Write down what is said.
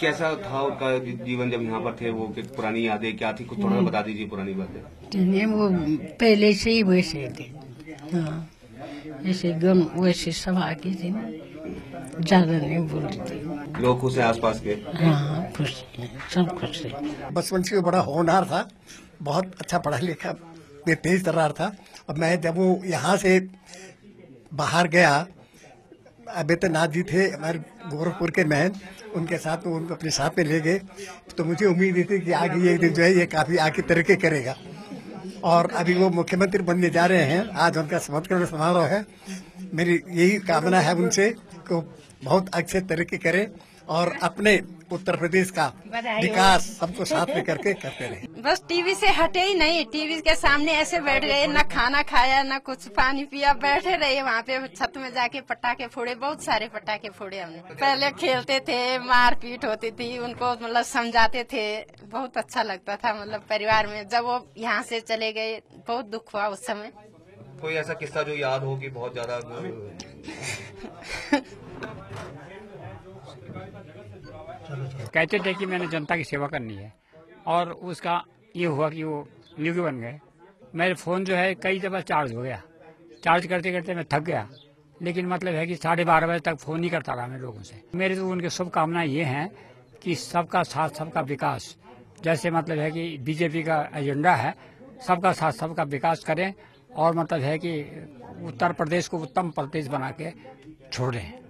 कैसा था उनका जीवन जब यहाँ पर थे वो कि पुरानी यादें क्या थी? कुछ थोड़ा बता दीजिए पुरानी बातें। नहीं वो पहले से ही वैसे थे। हाँ ऐसे गम वैसे सब आगे थे ना। ज़्यादा नहीं बोलते थे। लोग खुश हैं आसपास के? हाँ खुश सब खुश थे बचपन से बड़ा होनहार था। बहुत अच्छा पढ़ा लिखा में तेज तर्रार था। और मैं जब वो यहाँ से बाहर गया अबेतनाथ जी थे, हमारे गोरखपुर के महन उनके साथ वो उनको अपने साथ में ले गए। तो मुझे उम्मीद थी कि आगे ये जो है, ये काफ़ी आगे तरक्की करेगा। और अभी वो मुख्यमंत्री बनने जा रहे हैं, आज उनका समर्थन समारोह है। मेरी यही कामना है उनसे कि बहुत अच्छे तरक्की करें। और अपने उत्तर प्रदेश का विकास सबको साथ में करके करते रहे। बस टीवी से हटे ही नहीं टीवी के सामने ऐसे बैठ गए न खाना खाया न कुछ पानी पिया बैठे रहे वहाँ पे छत में जाके पटाखे फोड़े बहुत सारे पटाखे फोड़े हमने। पहले खेलते थे मारपीट होती थी उनको मतलब समझाते थे बहुत अच्छा लगता था मतलब परिवार में जब वो यहाँ से चले गए बहुत दुख हुआ उस समय। कोई ऐसा किस्सा जो याद हो कि बहुत ज़्यादा कहते थे कि मैंने जनता की सेवा करनी है। और उसका ये हुआ कि वो नियोगी बन गए। मेरे फ़ोन जो है कई दफ़ा चार्ज हो गया। चार्ज करते करते मैं थक गया। लेकिन मतलब है कि साढ़े बारह बजे तक फ़ोन नहीं करता रहा मैं लोगों से। मेरी तो उनकी शुभकामनाएँ ये हैं कि सबका साथ, सबका विकास। जैसे मतलब है कि बीजेपी का एजेंडा है, सबका साथ, सबका विकास करें और मतलब है कि उत्तर प्रदेश को उत्तम प्रदेश बना के छोड़ें